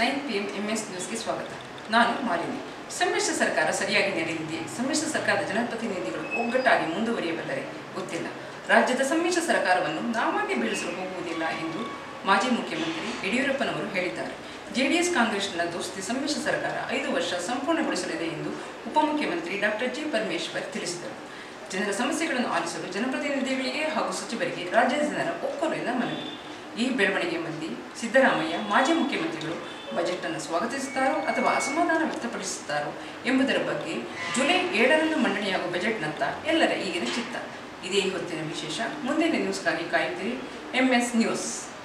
Nine P M M S ನ್ಯೂಸ್ಗೆ ಸ್ವಾಗತ. ನಾನು ಮಾಲಿನಿ. ಸಮ್ಮಿಶ್ರ ಸರ್ಕಾರ ಸರಿಯಾಗಿ ನಡೆಯಲಿದೆ ಸಮ್ಮಿಶ್ರ ಸರ್ಕಾರದ ಜನಪ್ರತಿನಿಧಿಗಳು ಒಗ್ಗಟ್ಟಾಗಿ ಮುಂದುವರಿಯಬಲ್ಲರೆ ಗೊತ್ತಿಲ್ಲ. ರಾಜ್ಯದ ಸಮ್ಮಿಶ್ರ ಸರ್ಕಾರವನ್ನು ನಾವಾಗಿ ಬೀಳಿಸಲು ಹೋಗುವುದಿಲ್ಲ ಎಂದು ಮಾಜಿ ಮುಖ್ಯಮಂತ್ರಿ ಯಡಿಯೂರಪ್ಪನವರು ಹೇಳಿದ್ದಾರೆ. ಜೆಡಿಎಸ್ ಕಾಂಗ್ರೆಸ್ನ ದೋಸ್ತಿ ಸಮ್ಮಿಶ್ರ ಸರ್ಕಾರ ಐದು ವರ್ಷ ಸಂಪೂರ್ಣಗೊಳಿಸಲಿದೆ ಎಂದು ಉಪಮುಖ್ಯಮಂತ್ರಿ ಡಾಕ್ಟರ್ ಜಿ. ಪರಮೇಶ್ವರ್ ತಿಳಿಸಿದರು. ಜನರ ಸಮಸ್ಯೆಗಳನ್ನು ಆಲಿಸಲು ಜನಪ್ರತಿನಿಧಿಗಳಿಗೆ ಹಾಗೂ ಸಚಿವರಿಗೆ ರಾಜ್ಯದ ಜನರ ಒಕ್ಕೊರೆಯಿಂದ ಮನವಿ. ಈ ಬೆಳವಣಿಗೆ ಮಂದಿ ಸಿದ್ದರಾಮಯ್ಯ, ಮಾಜಿ ಮುಖ್ಯಮಂತ್ರಿಗಳು ಬಜೆಟ್ ಅನ್ನು ಸ್ವಾಗತಿಸುತ್ತಾರೋ ಅಥವಾ ಅಸಮಾಧಾನ ವ್ಯಕ್ತಪಡಿಸುತ್ತಾರೋ ಎಂಬುದರ ಬಗ್ಗೆ ಜುಲೈ ಏಳರಂದು ಮಂಡನೆಯಾಗುವ ಬಜೆಟ್ನತ್ತ ಎಲ್ಲರ ಈಗಿನ ಚಿತ್ತ. ಇದೇ ಹೊತ್ತಿನ ವಿಶೇಷ. ಮುಂದಿನ ನ್ಯೂಸ್ಗಾಗಿ ಕಾಯುತ್ತೀರಿ. MS news